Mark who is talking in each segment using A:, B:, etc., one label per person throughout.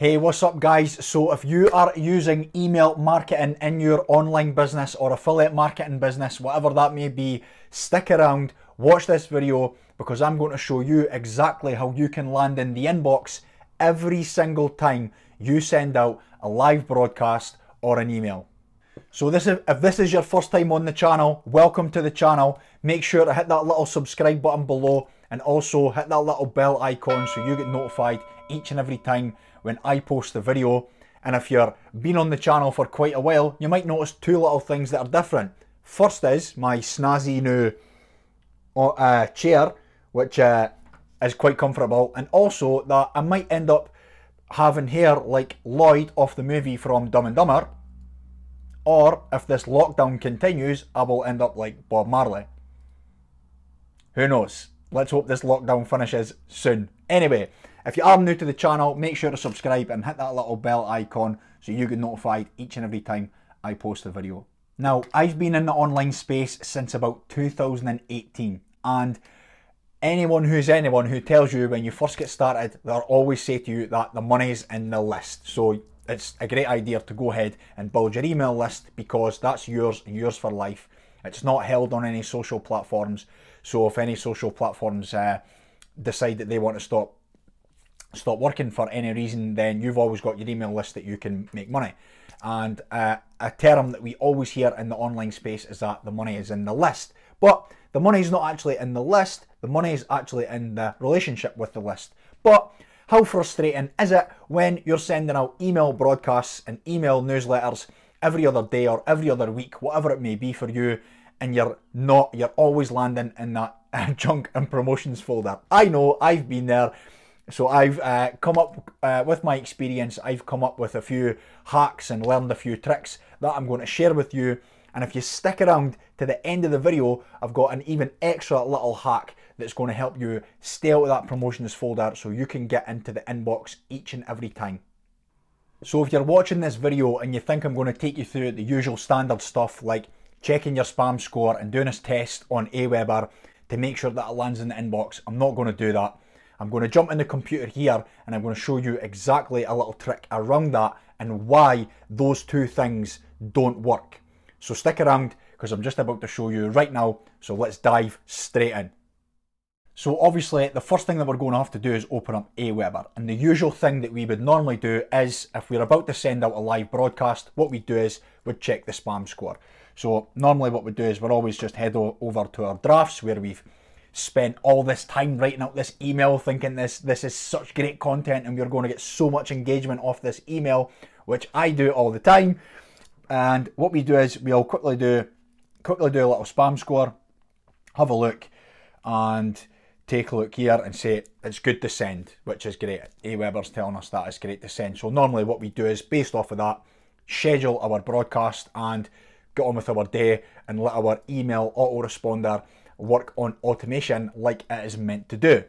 A: Hey, what's up guys? So if you are using email marketing in your online business or affiliate marketing business, whatever that may be, stick around, watch this video because I'm going to show you exactly how you can land in the inbox every single time you send out a live broadcast or an email. So this is, if this is your first time on the channel, welcome to the channel. Make sure to hit that little subscribe button below and also hit that little bell icon so you get notified each and every time when I post the video. And if you've been on the channel for quite a while, you might notice two little things that are different. First is my snazzy new uh, chair, which uh, is quite comfortable, and also that I might end up having hair like Lloyd off the movie from Dumb and Dumber, or if this lockdown continues, I will end up like Bob Marley. Who knows? Let's hope this lockdown finishes soon. Anyway, if you are new to the channel, make sure to subscribe and hit that little bell icon so you get notified each and every time I post a video. Now, I've been in the online space since about 2018 and anyone who's anyone who tells you when you first get started, they'll always say to you that the money's in the list. So it's a great idea to go ahead and build your email list because that's yours and yours for life. It's not held on any social platforms. So if any social platforms uh, decide that they want to stop stop working for any reason, then you've always got your email list that you can make money. And uh, a term that we always hear in the online space is that the money is in the list. But the money is not actually in the list, the money is actually in the relationship with the list. But how frustrating is it when you're sending out email broadcasts and email newsletters every other day or every other week, whatever it may be for you, and you're not, you're always landing in that junk and promotions folder. I know, I've been there. So I've uh, come up uh, with my experience, I've come up with a few hacks and learned a few tricks that I'm going to share with you. And if you stick around to the end of the video, I've got an even extra little hack that's going to help you stay out of that promotions folder so you can get into the inbox each and every time. So if you're watching this video and you think I'm going to take you through the usual standard stuff like checking your spam score and doing this test on Aweber to make sure that it lands in the inbox, I'm not going to do that. I'm going to jump in the computer here and I'm going to show you exactly a little trick around that and why those two things don't work. So stick around because I'm just about to show you right now. So let's dive straight in. So obviously the first thing that we're going to have to do is open up Aweber. And the usual thing that we would normally do is if we're about to send out a live broadcast, what we do is we'd check the spam score. So normally what we do is we're always just head over to our drafts where we've spent all this time writing out this email thinking this this is such great content and we're going to get so much engagement off this email which I do all the time. And what we do is we'll quickly do quickly do a little spam score have a look and take a look here and say it's good to send which is great. Aweber's telling us that it's great to send. So normally what we do is based off of that schedule our broadcast and get on with our day and let our email autoresponder work on automation like it is meant to do.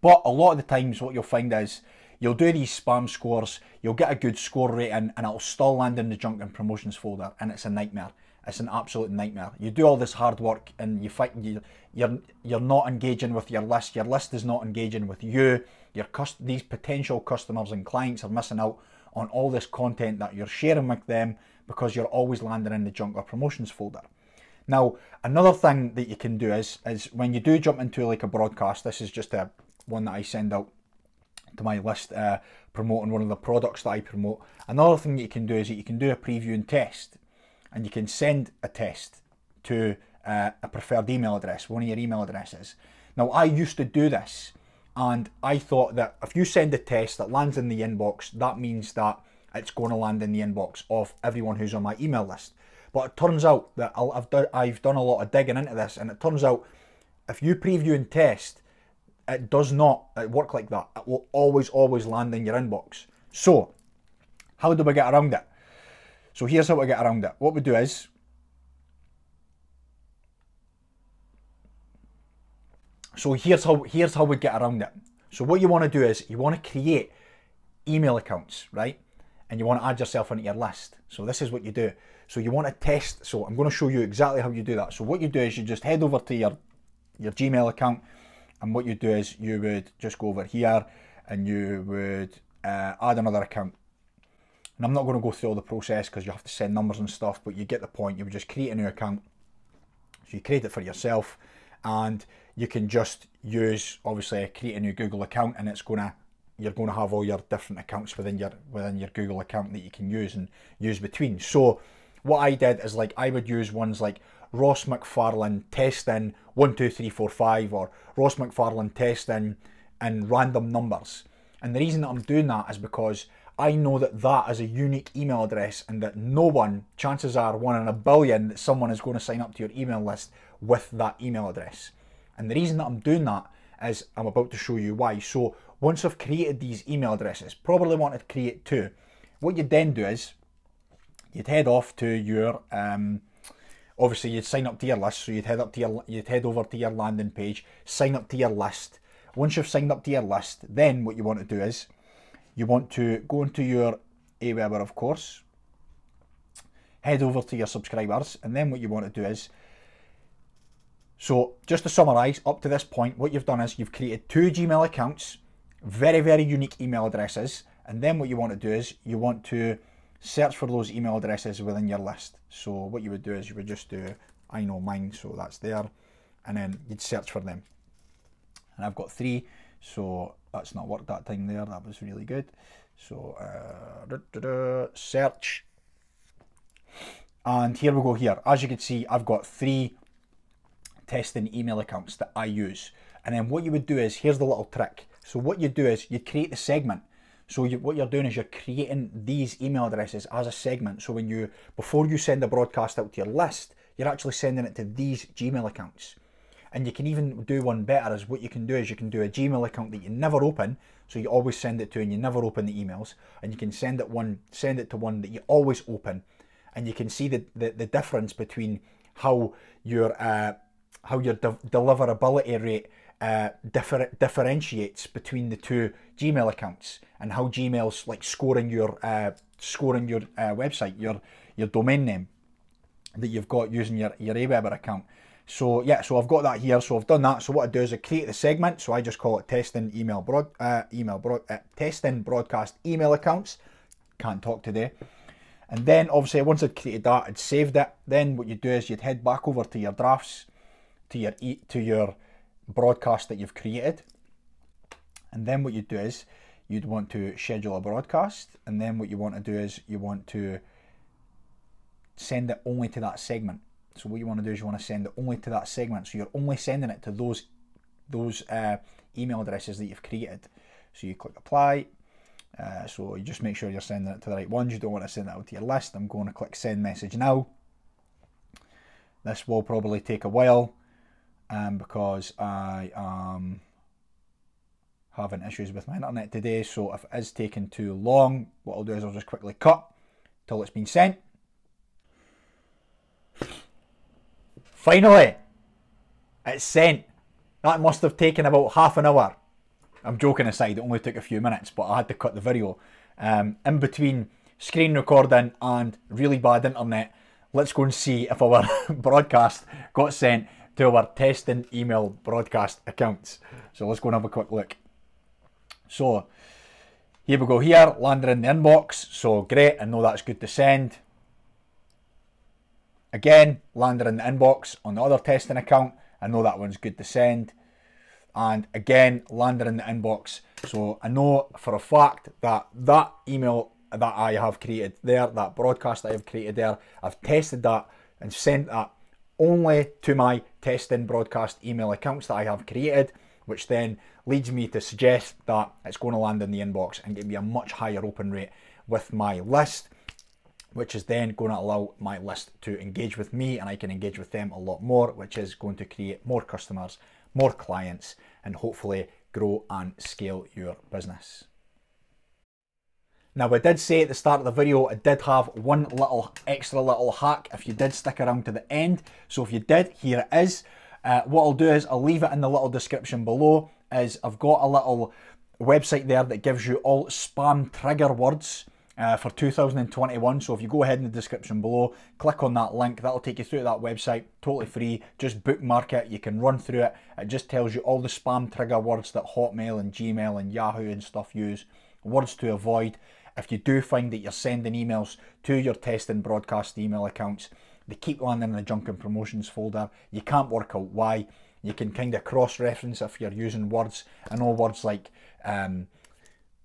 A: But a lot of the times what you'll find is you'll do these spam scores, you'll get a good score rating and it'll still land in the junk and promotions folder and it's a nightmare. It's an absolute nightmare. You do all this hard work and you fight, you, you're, you're not engaging with your list. Your list is not engaging with you. Your cust- these potential customers and clients are missing out on all this content that you're sharing with them because you're always landing in the junk or promotions folder. Now, another thing that you can do is, is when you do jump into like a broadcast, this is just a one that I send out to my list uh, promoting one of the products that I promote. Another thing that you can do is that you can do a preview and test and you can send a test to uh, a preferred email address, one of your email addresses. Now, I used to do this and I thought that if you send a test that lands in the inbox, that means that it's going to land in the inbox of everyone who's on my email list. But it turns out that I've done, I've done a lot of digging into this, and it turns out if you preview and test, it does not work like that. It will always, always land in your inbox. So, how do we get around it? So here's how we get around it. What we do is, so here's how here's how we get around it. So what you want to do is you want to create email accounts, right? And you want to add yourself into your list. So this is what you do. So you want to test, so I'm going to show you exactly how you do that. So what you do is you just head over to your, your Gmail account and what you do is you would just go over here and you would uh, add another account. And I'm not going to go through all the process because you have to send numbers and stuff, but you get the point. You would just create a new account. So you create it for yourself and you can just use, obviously, create a new Google account and it's going to you're going to have all your different accounts within your within your Google account that you can use and use between. So what I did is like I would use ones like Ross Macfarlane testing one two three four five or Ross Macfarlane testing and random numbers. And the reason that I'm doing that is because I know that that is a unique email address and that no one, chances are one in a billion, that someone is going to sign up to your email list with that email address. And the reason that I'm doing that is I'm about to show you why. So once I've created these email addresses, probably want to create two, what you then do is you'd head off to your um, obviously you'd sign up to your list so you'd head up to your you'd head over to your landing page sign up to your list. Once you've signed up to your list then what you want to do is you want to go into your Aweber of course head over to your subscribers and then what you want to do is so just to summarize up to this point what you've done is you've created two Gmail accounts very very unique email addresses and then what you want to do is you want to search for those email addresses within your list. So what you would do is you would just do, I know mine, so that's there, and then you'd search for them. And I've got three, so that's not worked that time there, that was really good. So uh, da, da, da, search, and here we go here. As you can see, I've got three testing email accounts that I use. And then what you would do is, here's the little trick. So what you do is you create the segment so you, what you're doing is you're creating these email addresses as a segment. So when you, before you send a broadcast out to your list, you're actually sending it to these Gmail accounts. And you can even do one better is what you can do is you can do a Gmail account that you never open. So you always send it to and you never open the emails. And you can send it one, send it to one that you always open. And you can see the, the, the difference between how your, uh, how your de deliverability rate uh, differ differentiates between the two Gmail accounts and how Gmail's like scoring your uh, scoring your uh, website, your your domain name that you've got using your your Aweber account. So yeah, so I've got that here. So I've done that. So what I do is I create the segment. So I just call it testing email broad uh, email broad uh, testing broadcast email accounts. Can't talk today. And then obviously once I'd created that, I'd saved it. Then what you do is you'd head back over to your drafts, to your e to your broadcast that you've created. And then what you'd do is you'd want to schedule a broadcast. And then what you want to do is you want to send it only to that segment. So what you want to do is you want to send it only to that segment. So you're only sending it to those those uh, email addresses that you've created. So you click apply. Uh, so you just make sure you're sending it to the right ones. You don't want to send it out to your list. I'm going to click send message now. This will probably take a while um, because I am having issues with my internet today. So if it is taking too long, what I'll do is I'll just quickly cut till it's been sent. Finally, it's sent. That must have taken about half an hour. I'm joking aside, it only took a few minutes, but I had to cut the video. Um, in between screen recording and really bad internet, let's go and see if our broadcast got sent to our testing email broadcast accounts. So let's go and have a quick look. So here we go here, landed in the inbox. So great, I know that's good to send. Again, landed in the inbox on the other testing account. I know that one's good to send. And again, landed in the inbox. So I know for a fact that that email that I have created there, that broadcast that I have created there, I've tested that and sent that only to my test testing broadcast email accounts that I have created, which then leads me to suggest that it's going to land in the inbox and give me a much higher open rate with my list, which is then going to allow my list to engage with me and I can engage with them a lot more, which is going to create more customers, more clients, and hopefully grow and scale your business. Now I did say at the start of the video, I did have one little extra little hack if you did stick around to the end. So if you did, here it is. Uh, what I'll do is I'll leave it in the little description below is I've got a little website there that gives you all spam trigger words uh, for 2021. So if you go ahead in the description below, click on that link, that'll take you through to that website, totally free. Just bookmark it, you can run through it. It just tells you all the spam trigger words that Hotmail and Gmail and Yahoo and stuff use words to avoid. If you do find that you're sending emails to your test and broadcast email accounts, they keep landing in the junk and promotions folder. You can't work out why. You can kind of cross reference if you're using words. I know words like um,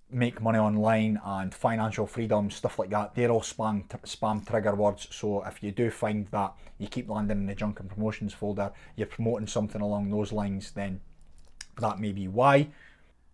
A: make money online and financial freedom, stuff like that. They're all spam spam trigger words. So if you do find that you keep landing in the junk and promotions folder, you're promoting something along those lines, then that may be why.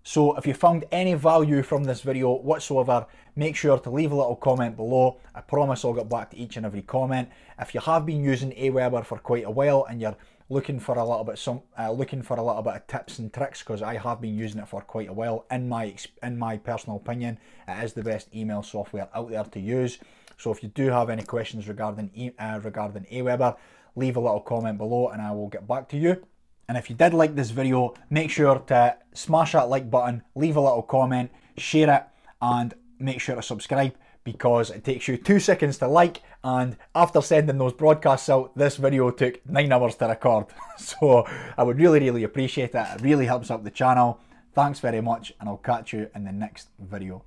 A: So if you found any value from this video whatsoever, make sure to leave a little comment below. I promise I'll get back to each and every comment. If you have been using Aweber for quite a while and you're looking for a little bit some uh, looking for a little bit of tips and tricks because I have been using it for quite a while in my in my personal opinion it is the best email software out there to use so if you do have any questions regarding uh, regarding Aweber leave a little comment below and I will get back to you and if you did like this video make sure to smash that like button leave a little comment share it and make sure to subscribe because it takes you two seconds to like and after sending those broadcasts out this video took nine hours to record. So I would really really appreciate it. It really helps out the channel. Thanks very much and I'll catch you in the next video